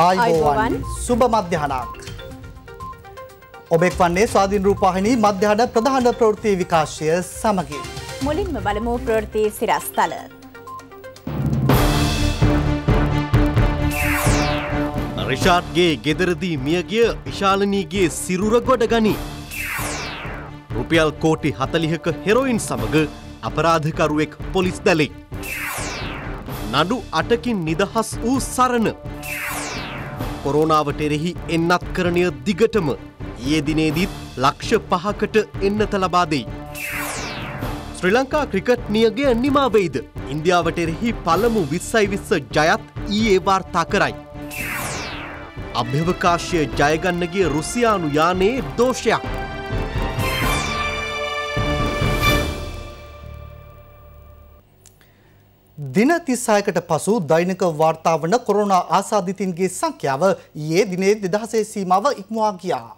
ආයිබෝවන් සුබ මධ්‍යහනක්. ඔබෙක් වන්නේ ස්වාධීන් රූපාහිනී මධ්‍යහන ප්‍රධාන ප්‍රවෘත්ති විකාශය සමගින්. මුලින්ම බලමු ප්‍රවෘත්ති සිරස්තල. රිෂාඩ්ගේ ගෙදරදී මියගිය විශාලනීගේ සිරුර ගොඩ ගනී. රුපියල් කෝටි හතලිහක හෙරොයින් සමග අපරාධකරුවෙක් පොලිස් දැලෙක්. නඩු අටකින් නිදහස් වූ සරණ. කොරෝනාවට එරෙහි එන්නත් කරණය දිගටම ඒ දිනේදීත් ලක්ෂ පහකට එන්නත ලබාදෙයි. ශ්‍රී ලංකා ක්‍රිකට් නියගේ නිමාවෙයිද. ඉන්දියාවට එරෙහි පළමු විස්සයි විස්ස ජයත් ඊයේ වාර්තා කරයි. අභ්‍යවකාශය ජයගන්නගේ රුසියානු යානයේ දෝෂයක්. දින තිස්සායකට පසු දෛනික වාර්තා වන කොරුණා ආසාධිතින්ගේ සංඛ්‍යාව ඊයේ දිනේ දෙදහසේ සීමාව ඉක්මවා ගියා.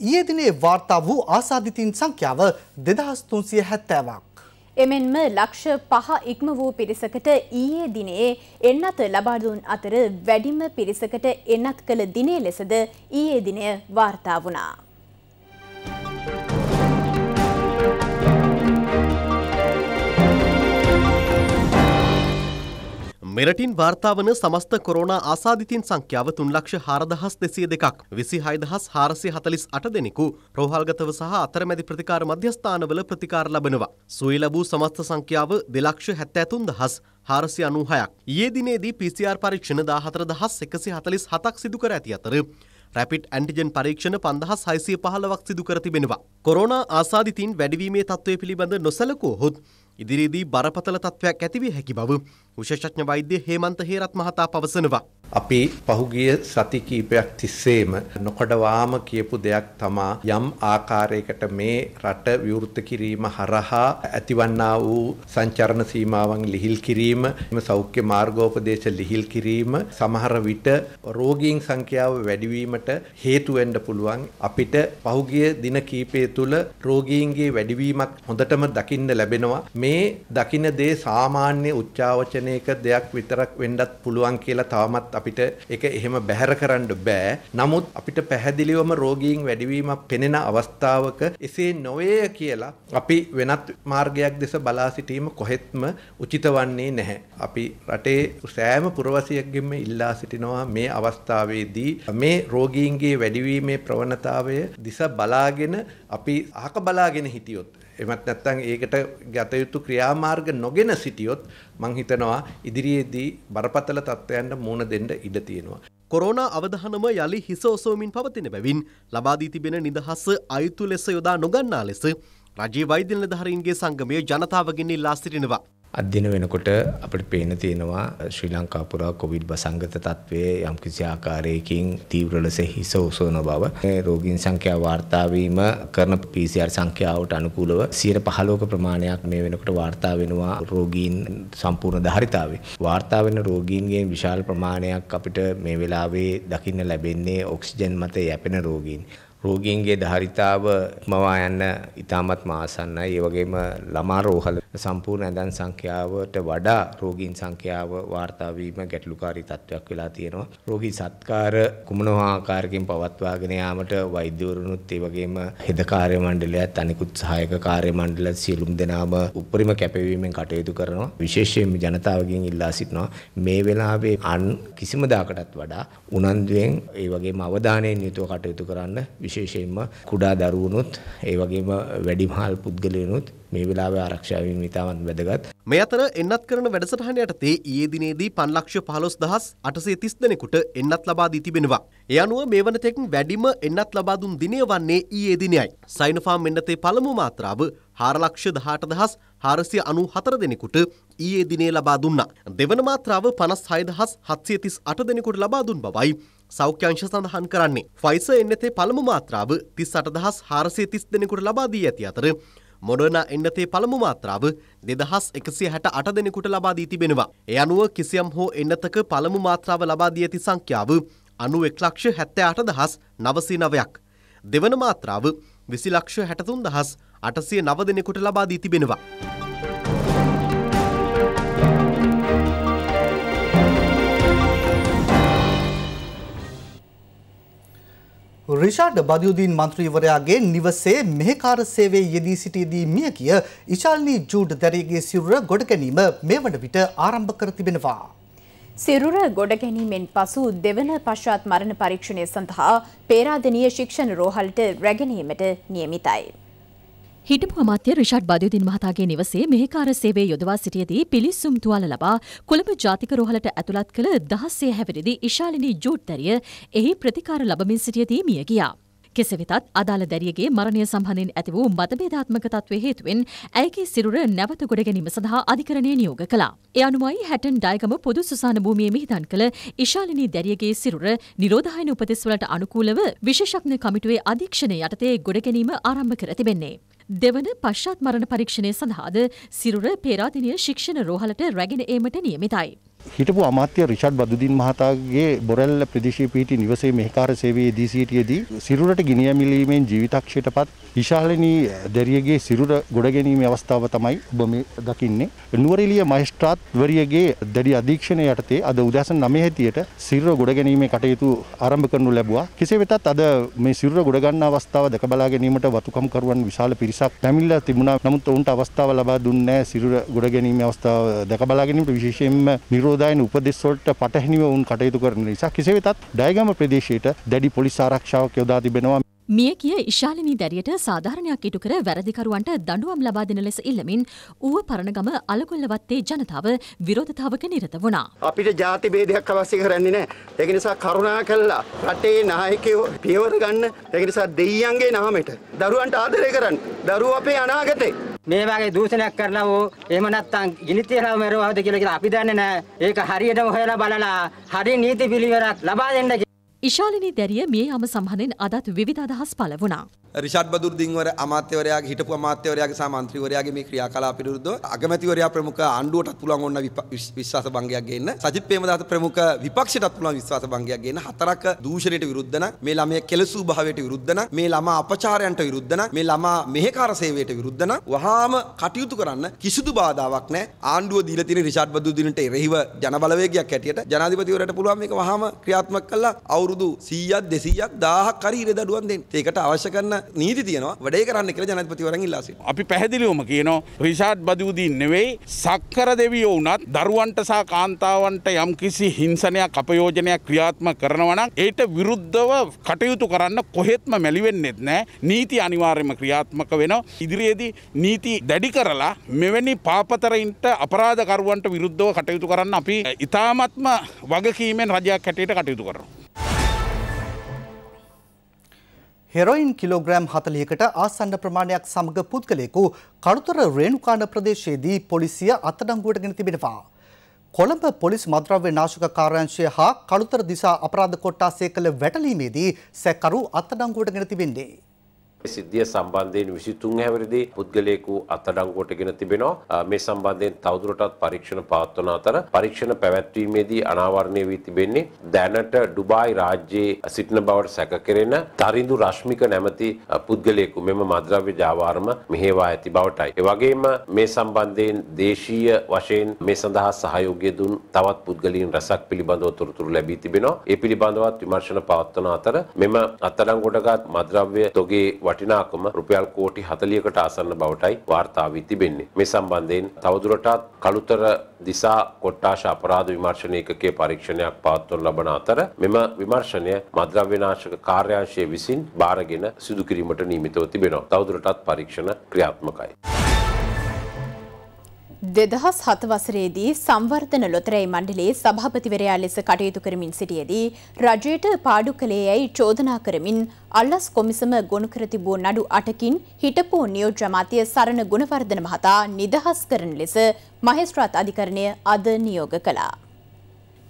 ඊයේ දිනේ වාර්තා වූ ආසාධිතින් සංඛ්‍යාව දෙදහස් තුන්සිය හැත්තෑවක්. එමෙන්ම ලක්ෂ පහ ඉක්ම වූ පිරිසකට ඊයේ දිනේ එන්නත ලබාදුන් අතර වැඩිම පිරිසකට එන්නත් කළ දිනේ ලෙසද ඊයේ දිනය වාර්තා වුණා. මෙරටින් වාර්තාාවන සමස්ත කොරෝණ ආසාධිතින් සංඛ්‍යාව තුන් ලක්ෂ හාරදහස් දෙසිය දෙකක් විසි හයිදහස් හාරසි හතලිස් අට දෙනෙකු ප්‍රෝහල්ගතව සහ අතරමැදි ප්‍රතිකාර මධ්‍යස්ථානවල ප්‍රතිකාර ලබනවා. සුයි ලබූ සමස්ත සංඛ්‍යාව දෙලක්ෂ හැත්තඇතුන් දහස් හාරසි අනුහයක්. ඒ දිනේදී පිසිR පරීක්ෂණ දාහතර දහස් එකසි හතලිස් හතක් සිදු කර ඇති අතර. රැපිට් ඇන්ටිජන් පරීක්ෂණ පන්දහස් හයිසිය පහලවක් සිදු කර තිබෙනවා. කොරෝණ ආසාධිතින් වැඩිවීමේ තත්ත්වය පිළිබඳ නොසලකෝ හොත් ඉදිරියේදී බරපතල තත්ත්වයක් ඇතිවිය හැකි බව විශේෂඥ වෛද්‍ය හේමන්ත හේරත් මහතා පවසනවා. අපි පහුගිය සති කීපයක් තිස්සේම නොකඩවාම කියපු දෙයක් තමා යම් ආකාරයකට මේ රට විවෘත කිරීම හරහා ඇතිවන්නා වූ සංචරණ සීමාවන් ලිහිල් කිරීම සෞඛ්‍ය මාර්ගෝපදේශ ලිහිල් කිරීම සමහර විට රෝගීන් සංඛ්‍යාව වැඩිවීමට හේතු වෙන්න පුළුවන්. අපිට පහුගිය දින කීපය තුල රෝගීන්ගේ වැඩිවීමක් හොඳටම දකින්න ලැබෙනවා. මේ දකින්න දේ සාමාන්‍ය උච්චාවචනයක දෙයක් විතරක් වෙන්නත් පුළුවන් කියලා තවමත් අපිට ඒක එහෙම බැහැර කරන්න බෑ. නමුත් අපිට පැහැදිලිවම රෝගීන් වැඩිවීමක් පෙනෙන අවස්ථාවක එසේ නොවේ කියලා අපි වෙනත් මාර්ගයක් දෙස බලා සිටීම කොහෙත්ම උචිත වන්නේ නැහැ. අපි රටේ සෑම පුරවැසියෙක්ගෙම ඉල්ලා සිටිනවා මේ අවස්ථාවේදී මේ රෝගීන්ගේ වැඩිවීමේ ප්‍රවණතාවය දිස බලාගෙන අපි අහක බලාගෙන හිටියොත් එමත් නැත්නම් ඒකට ගත යුතු ක්‍රියාමාර්ග නොගෙන සිටියොත් මං හිතනවා ඉදිරියේදී බරපතල තත්ත්වයන්ට මුහුණ දෙන්න ඉඩ තියෙනවා. කොරෝනා අවධානම යළි හිස ඔසෝමින් පවතින බැවින් ලබාදී තිබෙන නිදහස අයුතු ලෙස යොදා නොගන්නා ලෙස රජයේ වෛද්‍ය නිලධාරීන්ගේ සංගමය ජනතාවගෙන් ඉල්ලා සිටිනවා. අධ්‍යන වෙනකොට අපිට පේන තියෙනවා ශ්‍රී ලංකා පුරා කොවිඩ් වසංගත තත්ත්වයේ යම්කිසි ආකාරයකින් තීව්‍ර ලෙස හිස ඔසවන බව. මේ රෝගීන් සංඛ්‍යාව වාර්තා වීම කරන PCR සංඛ්‍යාවට අනුකූලව 15ක ප්‍රමාණයක් මේ වෙනකොට වාර්තා වෙනවා රෝගීන් සම්පූර්ණ ධාරිතාවේ. වාර්තා වෙන රෝගීන්ගේ විශාල ප්‍රමාණයක් අපිට මේ වෙලාවේ දකින්න ලැබෙන්නේ ඔක්සිජන් මත යැපෙන රෝගීන්. රෝගීන්ගේ ධාරිතාව මවා යන්න ඉතාමත් ආසන්නයි. ඒ වගේම ළමා රෝහල සම්පූර්ණ ඇඳන් සංඛ්‍යාවට වඩා රෝගීන් සංඛ්‍යාව වාර්තා වීම ගැටලුකාරී තත්ත්වයක් වෙලා තියෙනවා. රෝගී සත්කාර කුමන ආකාරයකින් පවත්වාගෙන යාමට වෛද්‍යවරුනුත් ඒ වගේම හෙද කාර්ය මණ්ඩලයත් අනිකුත් සහායක කාර්ය මණ්ඩල සියලුම දෙනාම උපරිම කැපවීමෙන් කටයුතු කරනවා. විශේෂයෙන්ම ජනතාවගෙන් ඉල්ලා සිටිනවා මේ වෙලාවේ අන් කිසිම දාකටත් වඩා උනන්දුවෙන් ඒ වගේම අවධානයෙන් යුතුව කටයුතු කරන්න විශේෂයෙන්ම කුඩා දරුවනුත් ඒ වගේම වැඩිමහල් පුද්ගලයනුත් මේ වෙලාවේ ආරක්ෂා වීම ඉතාමත් වැදගත්. මේ අතර එන්නත් කරන වැඩසටහන යටතේ ඊයේ දිනේදී 515830 දෙනෙකුට එන්නත් ලබා දී තිබෙනවා. ඒ අනුව මේ වන තෙක් වැඩිම එන්නත් ලබා දුන් දිනය වන්නේ ඊයේ දිනයයි. සයිනෝෆාම් එන්නතේ පළමු මාත්‍රාව 418494 දෙනෙකුට ඊයේ දිනේ ලබා දුන්නා. දෙවන මාත්‍රාව 56738 දෙනෙකුට ලබා දුන් බවයි සෞඛ්‍යංශ සඳහන් කරන්නේ. ෆයිස එන්නතේ පළමු මාත්‍රාව 38430 දෙනෙකුට ලබා දී ඇති අතර මොඩර්න එන්නතේ පළමු මාත්‍රාව දෙදහස් එකසිය හැට අට දෙනෙකුට ලබාදී තිබෙනවා. එය අනුව කිසියම් හෝ එන්නතක පළමු මාත්‍රාව ලබාදී ඇති සංඛ්‍යාව අනු එක්ලක්ෂ හැත්තෑ අට දහස් නවසී නවයක්. දෙවන මාත්‍රාව විසිලක්ෂ හැටතුන් දහස් අටසිය නව දෙනෙකුට ලබාදී තිබෙනවා. රිෂාඩ් බදයුදීන් මන්ත්‍රීවරයාගේ නිවසේ මෙහෙකාර සේවේ යෙදී සිටියදී මිය කිය ඉශාල්නී ජූඩ් දැරේගේ සිරුර ගොඩ ගැනීම මේ වන විට ආරම්භ කර තිබෙනවා. සිරුර ගොඩ ගැනීමෙන් පසු දෙවන පශ්චාත් මරණ පරීක්ෂණය සඳහා පේරාදනීය ශික්ෂණ රෝහලට රැගෙනීමට නියමිතයි. හිටපු අමාත්‍ය රිෂඩ් බදයුදින් මහතාගේ නිවසේ මෙහිකාර සේවේ යොදවා සිටියදී පිලිස්සුම් තුවාල ලබා කොළඹ ජාතික රෝහලට ඇතුළත් කළ දහස්සේ හැවිරිදි ඉශාලිනී ජූට්තරිය එහි ප්‍රතිකාර ලබමින් සිටියදී මිය ගියා. කෙසේ වෙතත් අදාළ දැරියගේ මරණය සම්බන්ධයෙන් ඇති වූ මතභේදාත්මක තත්ත්වය හේතුවෙන් ඇයගේ සිරුර නැවත ගොඩ ගැනීම සඳහා අධිකරණය නියෝග කළා. ඒ අනුවයි හැටන් ඩයගම පොදු සුසාන භූමියේ මිහිදන් කළ ඉශාලිනී දැරියගේ සිරුර නිරෝධායන උපදෙස්වලට අනුකූලව විශේෂඥ කමිටුවේ අධීක්ෂණය යටතේ ගොඩ ගැනීම ආරම්භ කර තිබෙන්නේ. දෙවන පශ්චාත් මරණ පරීක්ෂණය සඳහාද සිරුර පේරාදිනය ශික්ෂණ රෝහලට රැගෙන ඒමට නියමිතයි. හිටපු අමාත්‍ය රිෂඩ් බදුදින් මහතාගේ බොරැල්ල ප්‍රදේශයේ පිහිටි නිවසේ මෙහෙකාර සේවයේ දී සිටියේදී සිරුරට ගිනියමිලීමෙන් ජීවිතක්ෂයට පත් විශාලනී දැරියගේ සිරුර ගොඩ ගැනීමේ අවස්ථාව තමයි ඔබ මේ දකින්නේ. නුවරඑළිය මහේස්ත්‍රාත්වරියගේ දැඩි අධීක්ෂණය යටතේ අද උදෑසන 9 හැටියට සිරුර ගොඩ ගැනීමේ කටයුතු ආරම්භ කරනු ලැබුවා. කෙසේ වෙතත් අද මේ සිරුර ගොඩ ගන්න අවස්ථාව දැක බලා ගැනීමට වතුකම් කරුවන් විශාල පිරිසක් පැමිණලා තිබුණා. නමුත් ඔවුන්ට අවස්ථාව ලබා දුන්නේ නැහැ සිරුර ගොඩ ගැනීමේ අවස්ථාව දැක බලා ගැනීමට විශේෂයෙන්ම නිරෝධායන උපදෙස් වලට පටහැනිව වුන් කටයුතු කරන නිසා කෙසේ වෙතත් ඩයගම ප්‍රදේශයට දැඩි පොලිස් ආරක්ෂාවක් යොදා තිබෙනවා. මිය කිය ඉශාලිනී දැරියට සාධාරණයක් ඉටු කර වැරදිකරුවන්ට දඩුවම් ලබා දෙන ලෙස ඉල්ලමින් ඌව පරණගම අලගොල්ලවත්තේ ජනතාව විරෝධතාවක නිරත වුණා. අපිට ජාති බේදයක් අවශ්‍ය කරන්නේ නැහැ. ඒක නිසා කරුණා කළා රටේ නායකයෝ පියවර ගන්න. ඒක නිසා දෙයියන්ගේ නාමයට දරුවන්ට ආදරය කරන්න. දරුවෝ අපේ අනාගතේ. මේ වගේ දූෂණයක් කරලා වූ එහෙම නැත්නම් ගිනි තියලා මරුවවද කියලා කියලා අපි දන්නේ නැහැ. ඒක හරියටම හොයලා බලලා හරි නීති පිළිවෙලක් ලබා දෙන්න ඉශාලිනී දැරිය මිය යාම සම්බන්ධයෙන් අදත් විවිධ අදහස් පළ වුණා. රිෂාඩ් බදුර්දින්වර අමාත්‍යවරයාගේ හිටපු අමාත්‍යවරයාගේ සහ මන්ත්‍රීවරයාගේ මේ ක්‍රියාකලාප විරුද්ධව අගමැතිවරයා ප්‍රමුඛ ආණ්ඩුවටත් පුළුවන් ඔන්න විශ්වාස භංගයක් ගේන්න. සජිත් ප්‍රේමදාස ප්‍රමුඛ විපක්ෂයටත් පුළුවන් විශ්වාස භංගයක් ගේන්න. හතරක දූෂණයට විරුද්ධ නම් මේ ළමයා කෙලසූ භාවයට විරුද්ධ නම් මේ ළමා අපචාරයන්ට විරුද්ධ නම් මේ ළමා මෙහෙකාර සේවයට විරුද්ධ නම් වහාම කටයුතු කරන්න කිසිදු බාධාවක් නැහැ. ආණ්ඩුව දීලා තියෙන රිෂාඩ් බදුර්දින්ට එරෙහිව ජනබලවේගයක් හැටියට ජනාධිපතිවරයාට පුළුවන් මේක වහාම ක්‍රියාත්මක කළා. අවුරුදු 100ක් 200ක් 1000ක් හරි ඉර දඩුවම් දෙන්න. ඒකට අවශ්‍ය කරන නීති තියෙනවා වැඩේ කරන්න කියලා ජනාධිපතිවරයන් ඉල්ලා සිටිනවා. අපි පැහැදිලිවම කියනවා රිෂාඩ් බදියුදීන් නෙවෙයි සක්කර දෙවියෝ වුණත් දරුවන්ට සහ කාන්තාවන්ට යම්කිසි හිංසනයක් අපයෝජනයක් ක්‍රියාත්මක කරනවා නම් ඒට විරුද්ධව කටයුතු කරන්න කොහෙත්ම මැලිවෙන්නෙත් නෑ. නීති අනිවාර්යයෙන්ම ක්‍රියාත්මක වෙනවා. ඉදිරියේදී නීති දැඩි කරලා මෙවැනි පාපතරයින්ට අපරාධකරුවන්ට විරුද්ධව කටයුතු කරන්න අපි ඉතාමත්ම වගකීමෙන් රජයක් හැටියට කටයුතු කරනවා. හෙරොයින් කිලෝග්‍රෑම් හතලියකට ආසන්න ප්‍රමාණයක් සමග පුද්ගලයෙකු කළුතර රේණුකාණ ප්‍රදේශයේදී පොලිසිය අත්අඩංගුවටගෙන තිබෙනවා. කොළඹ පොලිස් මද්‍රව්‍ය නාශක කාර්යංශය හා කළුතර දිසා අපරාධ කොට්ටාසය කළ වැටලීමේදී සැකරු අත්අඩංගුවටගෙන තිබෙන්නේ. සිද්ධිය සම්බන්ධයෙන් විසිතුන් හැවරිදි පුද්ගලයෙකු අත්අඩංගුවටගෙන තිබෙනවා. මේ සම්බන්ධයෙන් තවදුරටත් පරීක්ෂණ පවත්වන අතර පරීක්ෂණ පැවැත්වීමේදී අනාවරණය වී තිබෙන්නේ දැනට ඩුබායි රාජ්‍යයේ සිටින බවට සැක කෙරෙන තරිඳු රශ්මික නැමැති පුද්ගලයෙකු මෙම මද්‍රව්‍ය ජාවාරම මෙහෙවා ඇති බවටයි. ඒ වගේම මේ සම්බන්ධයෙන් දේශීය වශයෙන් මේ සඳහා සහයෝගය දුන් තවත් පුද්ගලයන් රැසක් පිළිබඳව තොරතුරු ලැබී තිබෙනවා. ඒ පිළිබඳවත් විමර්ශන පවත්වන අතර මෙම අත්අඩංගුවටගත් මද්‍රව්‍ය තොගේ වටිනාකම රුපියල් කෝටි 40කට ආසන්න බවටයි වාර්තා වී තිබෙන්නේ. මේ සම්බන්ධයෙන් තවදුරටත් කළුතර දිසා කොට්ටාශ අපරාධ විමර්ශන ඒකකයේ පරීක්ෂණයක් පවත්වනු ලබන අතර මෙම විමර්ශනය මද්‍රව්‍යනාශක කාර්යාංශය විසින් බාරගෙන සිදු කිරීමට නියමිතව තිබෙනවා. තවදුරටත් පරීක්ෂණ ක්‍රියාත්මකයි. දෙදහස් හත වසරේදී සංවර්ධන ලොතරැයි මණ්ඩලේ සභාපතිවරයා ලෙස කටයුතු කරමින් සිටියදී රජයට පාඩු කළේ යැයි චෝදනා කරමින් අල්ලස් කොමිසම ගොනු කර තිබූ නඩු අටකින් හිටපු නියෝජ්‍ය අමාත්‍ය සරණ ගුණවර්ධන මහතා නිදහස් කරන ලෙස මහේස්ත්‍රාත් අධිකරණය අද නියෝග කළා.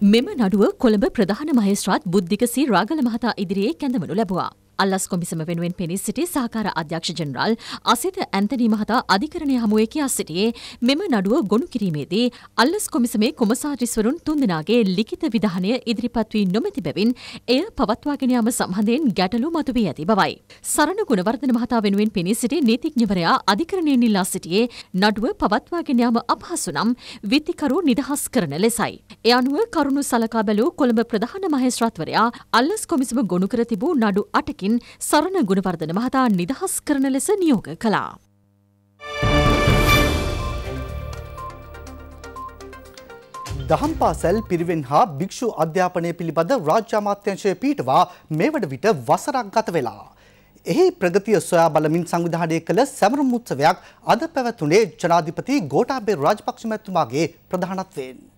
මෙම නඩුව කොළඹ ප්‍රධාන මහේස්ත්‍රාත් බුද්ධික සී රාගල මහතා ඉදිරියේ කැඳවනු ලැබුවා. අල්ලස් කොමිසම වෙනුවෙන් පෙනී සිටි සහකාර අධ්‍යක්ෂ ජනරාල් අසිත ඇන්තනී මහතා අධිකරණය හමුවේ කියා සිටියේ මෙම නඩුව ගොනු කිරීමේදී අල්ලස් කොමිසමේ කොමසාරිස්වරුන් තුන්දෙනාගේ ලිඛිත විධානය ඉදිරිපත් වී නොමැති බැවින් එය පවත්වාගෙන යාම සම්බන්ධයෙන් ගැටලු මතුවී ඇති බවයි. සරණ ගුණවර්ධන මහතා වෙනුවෙන් පෙනී සිටි නීතිඥවරයා අධිකරණයෙන් ඉල්ලා සිටියේ නඩුව පවත්වාගෙන යාම අපහසු නම් විත්තිකරු නිදහස් කරන ලෙසයි. ඒ අනුව කරුණු සලකා බැලූ කොළඹ ප්‍රධාන මහේස්ත්‍රාත්වරයා අල්ලස් කොමිසම ගොනු කර තිබූ නඩු අටකින් බැවින් සරණ ගුණවර්ධන මහතා නිදහස් කරන ලෙස නියෝග කළා. දහම් පාසැල් පිරිවෙන් හා භික්‍ෂු අධ්‍යාපනය පිළිබඳ රාජ්‍ය අමාත්‍යංශය පීටවා මේ වන විට වසරක් ගත වෙලා. එහි ප්‍රගතිය සොයා බලමින් සංවිධානය කළ සැමරුම් උත්සවයක් අද පැවැත්වුණේ ජනාධිපති ගෝටාබේ රාජපක්ෂ මැතුමාගේ ප්‍රධානත්වයෙන්.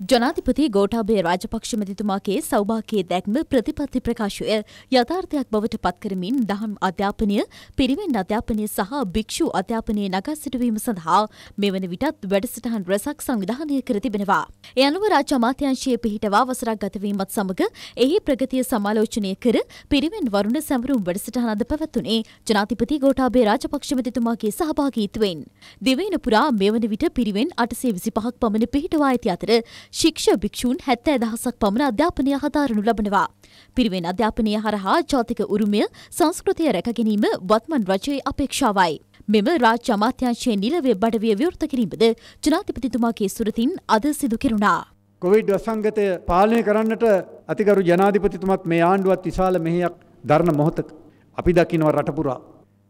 ජනාධිපති ගෝටාබේ රාජපක්ෂ මැතිතුමාගේ සෞභාගයේ දැක්ම ප්‍රතිපත්ති ප්‍රකාශය යථාර්ථයක් බවට පත්කරමින් දහම් අධ්‍යාපනය පිරිවෙන් අධ්‍යාපනය සහ භික්ෂු අධ්‍යාපනය නගා සිටුවීම සඳහා මෙවන විටත් වැඩසටහන් රැසක් සංවිධානය කර තිබෙනවා. එ අනුව රාජ්‍ය අමාත්‍යංශයේ පිහිටවා වසරක් ගතවීමත් සමග එහි ප්‍රගතිය සමාලෝචනය කර පිරිවෙන් වරුණ සැමරුම් වැඩසටහන අද පැවැත්වුණේ ජනාධිපති ගෝටාබේ රාජපක්ෂ මැතිතුමාගේ සහභාගීත්වයෙන්. දිවයින පුරා මෙවන විට පිරිවෙන් අටසේ විසි පහක් පමණ පිහිටවා ඇති අතර ශික්ෂ භික්ෂූන් හැත්තෑ දහසක් පමණ අධ්‍යාපනය හදාරනු ලබනවා. පිරිවෙන් අධ්‍යාපනය හරහා ජාතික උරුමය සංස්කෘතිය රැකගැනීම වත්මන් රජයේ අපේක්ෂාවයි. මෙම රාජ්‍ය අමාත්‍යංශයේ නිලවේ බඩවිය විවෘත කිරීමද ජනාධිපතිතුමාගේ සුරතින් අද සිදු කෙරුණා. කොවිඩ් වසංගතය පාලනය කරන්නට අතිකරු ජනාධිපතිතුමත් මේ ආණ්ඩුවත් විශාල මෙහෙයක් දරණ මොහොතක අපි දකිනවා රටපුරා.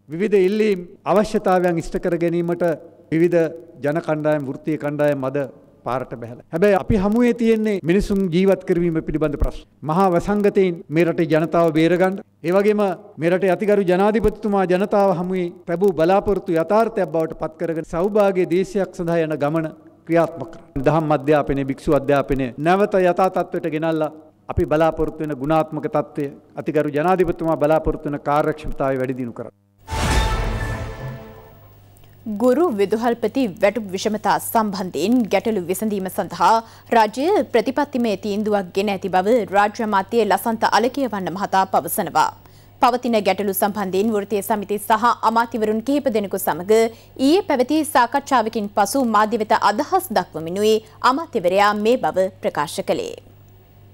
විවිධ ඉල්ලීම් අවශ්‍යතාවයන් ඉෂ්ට කර ගැනීමට විවිධ ජන කණ්ඩායම් වෘත්තීය කණ්ඩායම් අද පාරට බැහැලා. හැබැයි අපි හමුවේ තියෙන්නේ මිනිසුන් ජීවත් කරවීම පිළිබඳ ප්‍රශ්න. මහා වසංගතයෙන් මේ රටේ ජනතාව බේරගන්න, ඒ වගේම මේ රටේ අතිගරු ජනාධිපතිතුමා ජනතාව හමුවේ ලැබූ බලාපොරොත්තු යථාර්ථයක් බවට පත් කරගෙන සෞභාග්‍ය දේශයක් සඳහා යන ගමන ක්‍රියාත්මක කරනවා. දහම් අධ්‍යාපනය, භික්ෂු අධ්‍යාපනය නැවත යථා තත්ත්වයට ගෙනල්ලා අපි බලාපොරොත්තු වෙන ගුණාත්මක තත්ත්වය අතිගරු ජනාධිපතිතුමා බලාපොරොත්තු වෙන කාර්යක්ෂමතාවය වැඩි දියුණු කරනවා. ගුරු විදුහල්පති වැටු විෂමතා සම්බන්ධයෙන් ගැටලු විසඳීම සඳහා රජය ප්‍රතිපත්තිමය තීන්දුවක් ගෙන ඇති බව රාජ්‍ය අමාත්‍ය ලසන්ත අලකියවන්න මහතා පවසනවා. පවතින ගැටලු සම්බන්ධයෙන් වෘත්තීය සමිති සහ අමාත්‍යවරුන් කිහිප දෙනෙකු සමග ඊයේ පැවති සාකච්ඡාවකින් පසු මාධ්‍ය වෙත අදහස් දක්වමිනුයි අමාත්‍යවරයා මේ බව ප්‍රකාශ කළේ.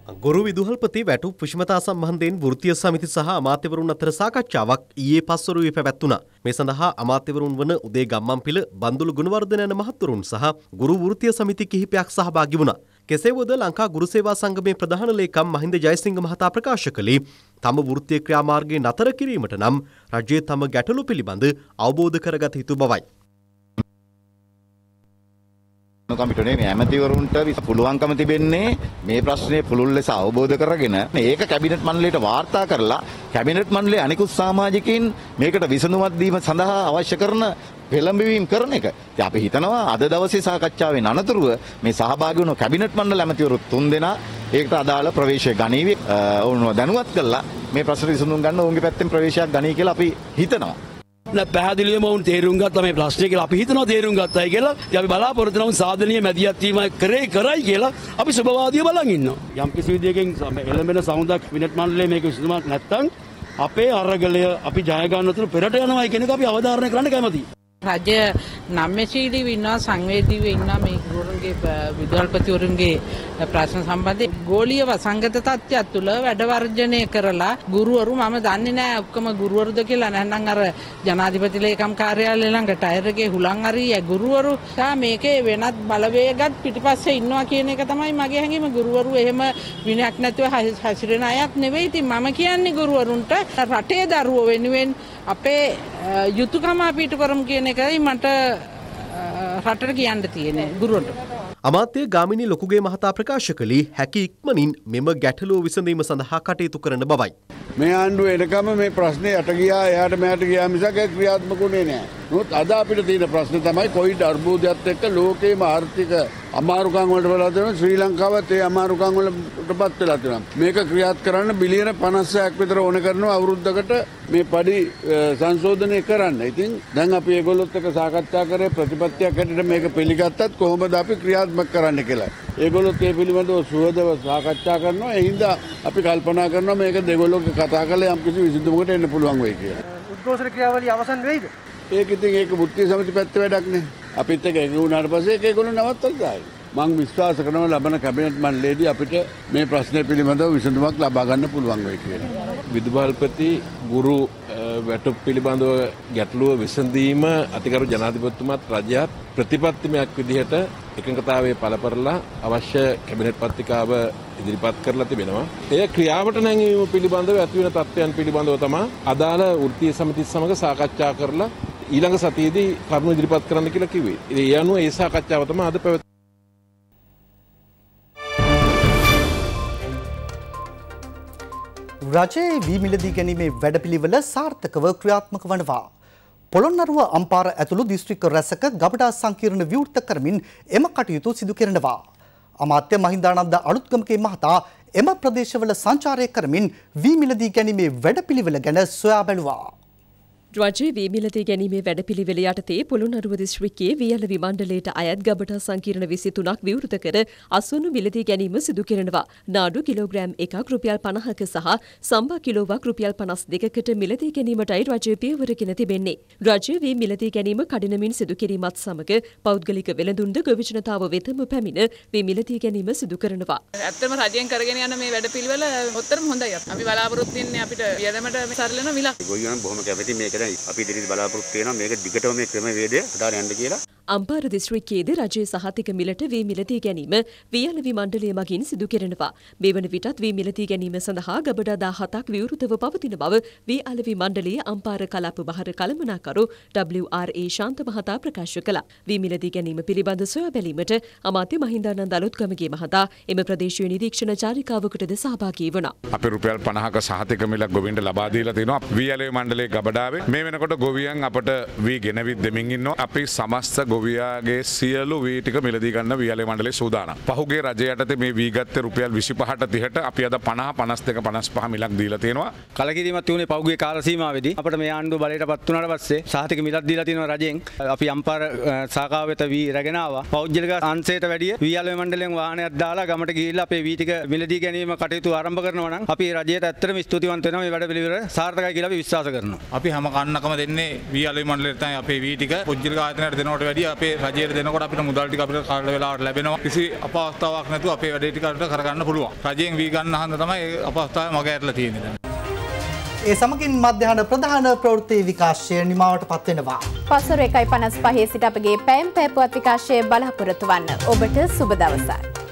ගොරු විදුහල්පති වැටු පුෂ්මතා සම්බන්ධයෙන් වෘතිය සමිති සහ අමාත්‍යවරුන් අතර සාකච්ඡාවක් ඊයේ පස්වරුවේ පැවැත්වුණා. මේ සඳහා අමාත්‍යවරුන් වන උදේ ගම්මන්පිල බන්දුළු ගුණවර්ධන යන මහත්වරුන් සහ ගුරු වෘතිය සමිති කිහිපයක් සහභාගී වුණා. කෙසේවද ලංකා ගුරු සේවා සංගමේ ප්‍රධාන ලේකම් මහින්ද ජයසිංහ මහතා ප්‍රකාශ කළේ තම වෘත්තීය ක්‍රියාමාර්ගයේ නතර කිරීමට නම් රජයේ තම ගැටලු පිළිබඳ අවබෝධ කරගත යුතු බවයි. කමිටුනේ මේ ඇමතිවරුන්ට පුළුවන්කම තිබෙන්නේ මේ ප්‍රශ්නේ පුළුල් ලෙස අවබෝධ කරගෙන ඒක කැබිනට් මණ්ඩලයට වාර්තා කරලා කැබිනට් මණ්ඩලයේ අනිකුත් සමාජිකින් මේකට විසඳුමක් දීම සඳහා අවශ්‍ය කරන පෙළඹවීම් කරන එක. ඉතින් අපි හිතනවා අද දවසේ සාකච්ඡාවේ අනතුරුව මේ සහභාගී වුණු කැබිනට් මණ්ඩල ඇමතිවරු තුන්දෙනා ඒකට අදාළ ප්‍රවේශය ගනීවි ඔවුන්ව දැනුවත් කළා මේ ප්‍රශ්න විසඳුම් ගන්න ඔවුන්ගේ පැත්තෙන් ප්‍රවේශයක් ගනී කියලා අපි හිතනවා. පැහදිලියම ඔවුන් තේරුම් ගත්තා මේ ප්‍රශ්නය කියලා අපි හිතනවා තේරුම් ගත්තයි කියලා. ඉතින් අපි බලාපොරොත්තු වෙනවා සාධනීය මැදිහත් වීම කරේ කරයි කියලා අපි සුබවාදිය බලන් ඉන්නවා. යම් කිසි විදියකින් එළඹෙන සමුදක් මිනිත් මණ්ඩලයේ මේක විසඳුමක් නැත්තම් අපේ අරගලය අපි ජය ගන්න තුරු පෙරට යනවා කියන එක අපි අවධාරණය කරන්න කැමතියි. රජය නම්‍යශීලීව ඉන්නවා සංවේදීව ඉන්නවා මේ ගුරුන්ගේ විදුහල්පතිවරුන්ගේ ප්‍රශ්න සම්බන්ධයෙන්. ගෝලීය වසංගත තත්ත්වයක් තුළ වැඩ වර්ජනය කරලා ගුරුවරු මම දන්නේ නැහැ ඔක්කොම ගුරුවරුද කියලා. නැත්නම් අර ජනාධිපති ලේකම් කාර්යාලය ළඟ ටයර් එකේ හුලං හරි ගුරුවරු මේකේ වෙනත් බලවේගත් පිටිපස්සේ ඉන්නවා කියන එක තමයි මගේ හැඟීම. ගුරුවරු එහෙම විනයක් නැතුව හැසිරෙන අයත් නෙවෙයි. ඉතින් මම කියන්නේ ගුරුවරුන්ට රටේ දරුවෝ වෙනුවෙන් අපේ යුතුයකම අපිට කරමු කියන එකයි මට රටට කියන්න තියෙන ගුරුවන්ට. අමාත්‍ය ගාමිණි ලොකුගේ මහතා ප්‍රකාශ කළේ හැකි ඉක්මනින් මෙම ගැටලුව විසඳීම සඳහා කටයුතු කරන බවයි. මේ ආණ්ඩුව එනකම මේ ප්‍රශ්නේ යට ගියා එයාට මෙයාට ගියා මිසක් ක්‍රියාත්මක වුණේ නෑ. නමුත් අද අපිට තියෙන ප්‍රශ්නේ තමයි කොවිඩ් අර්බුදයත් එක්ක ලෝකේම ආර්ථික අමාරුකම් වලට වෙලා තියෙනවා ශ්‍රී ලංකාවත් ඒ අමාරුකම් වලටපත් වෙලා තියෙනවා. මේක ක්‍රියාත් කරන්න බිලියන 50ක් විතර ඕන කරනවා අවුරුද්දකට මේ පඩි සංශෝධනය කරන්න. ඉතින් දැන් අපි ඒගොල්ලොත් එක්ක සාකච්ඡා කරේ ප්‍රතිපත්තියක් හැටියට මේක පිළිගත්තත් කොහොමද අපි ක්‍රියාත්මක කරන්න කියලා. ඒගොල්ලොත් ඒ පිළිබඳව සුවදව සාකච්ඡා කරනවා. ඒ හින්දා අපි කල්පනා කරනවා මේක දෙගොල්ලෝ කතා කරලා යම්කිසි විසඳුමකට එන්න පුළුවන් වෙයි කියලා. උද්ඝෝෂණ ක්‍රියාවලිය අවසන් වෙයිද? ඒක ඉතින් ඒක බුද්ධි සමිති පැත්තේ වැඩක් නේ. අපිත් එක්ක එකතු වුණාට පස්සේ ඒක ඒගොල්ලෝ නවත්තලා දායි. මං විශ්වාස කරනවා ලබන කැබිනට් මණ්ඩලයේදී අපිට මේ ප්‍රශ්නය පිළිබඳව විසඳුමක් ලබා ගන්න පුළුවන් වෙයි කියලා. විදුබල්පති ගුරු වැටුප් පිළිබඳව ගැටලුව විසඳීම අතිකරු ජනාධිපතිතුමත් රජයත් ප්‍රතිපත්තිමයක් විදිහට එකඟතාවය පළපරලා අවශ්‍ය කැබිනට් පත්තිකාව ඉදිරිපත් කරලා තිබෙනවා. එය ක්‍රියාවට නැංවීම පිළිබඳව ඇතිවෙන තත්ත්වයන් පිළිබඳව තමා අදාළ වෘත්තීය සමිතිත් සමග සාකච්ඡා කරලා ඊළඟ සතියේදී කරුණු ඉදිරිපත් කරන්න කියලා කිව්වේ. ඒ අනුව ඒ සාකච්ඡාව තමයි අද පැවැත් රජයේ වී මිලදී ගැනීමේ වැඩපිළිවෙල සාර්ථකව ක්‍රියාත්මක වනවා. පොළොන්නරුව අම්පාර ඇතුළු දිස්ත්‍රික්ක රැසක ගබඩා සංකීර්ණ විවෘත කරමින් එම කටයුතු සිදු කෙරෙනවා. අමාත්‍ය මහින්දානන්ද අලුත්ගමගේ මහතා එම ප්‍රදේශවල සංචාරය කරමින් වී මිලදී ගැනීමේ වැඩපිළිවෙල ගැන සොයා බැලුවා. රජයේ වී මිලදී ගැනීමේ වැඩපිළිවෙල යටතේ පොළොන්නරුව දිස්ත්‍රික්කයේ වියල විමණ්ඩලයට අයත් ගබඩා සංකීර්ණ 23ක් විවෘත කර අස්වනු මිලදී ගැනීම සිදු කෙරෙනවා. නාඩු කිලෝග්‍රෑම් එකක් රුපියල් 50ක සහ සම්බා කිලෝවක් රුපියල් 52කට මිලදී ගැනීමටයි රජය පියවරගෙන තිබෙන්නේ. රජයේ වී මිලදී ගැනීම කඩිනමින් සිදු කිරීමත් සමග පෞද්ගලික වෙළඳුන්ද ගොවිජනතාව වෙතම පැමිණ වී මිලදී ගැනීම සිදු කරනවා. ඇත්තම රජයෙන් කරගෙන යන මේ වැඩපිළිවෙල ඔත්තරම හොඳයි. අපි බලාපොරොත්තු වෙන්නේ අපිට වියදමට සරලන මිලක්. ගොවියන් බොහොම කැමති මේකට අපි ඉදිරියට බලාපොරොත්තු වෙනවා මේක දිගටම මේ ක්‍රමවේදය අදාළ යන්න කියලා. අම්පාර දිස්ත්‍රික්කයේද රජයේ සහතික මිලට වී මිලදී ගැනීම වියලවි මණ්ඩලය මගින් සිදු කෙරෙනවා. මේ වන විටත් වී මිලදී ගැනීම සඳහා ගබඩා 17ක් විවෘතව පවතින බව වී අලවි මණ්ඩලයේ අම්පාර කලාප බහර කළමනාකරු WRA ශාන්ත මහතා ප්‍රකාශ කළා. වී මිලදී ගැනීම පිළිබඳ සොයා බැලීමට අමාත්‍ය මහින්දානන්ද අලුත්ගමගේ මහතා එම ප්‍රදේශීය නිරීක්ෂණ චාරිකාවකටද සහභාගී වුණා. අපි රුපියල් 50ක සහතික මිලක් ගොවින්ට ලබා දීලා තිනවා. වී අලවි මණ්ඩලයේ ගබඩාවේ මේ වෙනකොට ගොවියන් අපට වී ගෙනවිත් දෙමින් ඉන්නවා. අපි සමස්ත ගොවියාගේ සියලු වී ටික මිලදී ගන්න වියලේ මණ්ඩලේ සූදානම්. පහුගේ රජය යටතේ මේ වී ගත්තේ රුපියල් 25ට 30ට අපි අද 50 52 55 මිලක් දීලා තියෙනවා. කලකිරීමක් තියුණේ පහුගිය කාල සීමාවේදී අපිට මේ ආණ්ඩුව බලයටපත් වුණාට පස්සේ සහතික මිලක් දීලා තියෙනවා රජයෙන්. අපි අම්පාර සාකාව වෙත වී රැගෙන ආවා. පෞද්ගලික අංශයට වැඩිය වියලේ මණ්ඩලයෙන් වාහනයක් දාලා ගමට ගිහිල්ලා අපේ වී ටික මිලදී ගැනීම කටයුතු ආරම්භ කරනවා නම් අපි රජයට ඇත්තටම ස්තුතිවන්ත වෙනවා මේ වැඩ පිළිවෙල සාර්ථකයි කියලා අපි විශ්වාස කරනවා. අපි හැම කන්නකම දෙන්නේ වී අලේ මණ්ඩලයට තමයි අපේ වී ටික පුද්ගලික ආයතනයට දෙනවට වැඩිය අපේ රජයට දෙනකොට අපිට මුදල් ටික අපිට කාල වෙලාවට ලැබෙනවා. කිසි අපහසුතාවක් නැතුව අපේ වැඩේ ටික අපිට කරගන්න පුළුවන්. රජයෙන් වී ගන්න හන්ද තමයි ඒ අපහසුතාවය මග ඇරලා තියෙන්නේ. ඒ සමගින් මධ්‍යහන ප්‍රධාන ප්‍රවෘත්ති විකාශය නිමාවට පත්වෙනවා. පසුර එකයි පනස් පහේ සිට අපගේ පැම් පැපුවත් විකාශය බලාපොරොත්තු වන්න ඔබට සුබ දවසක්.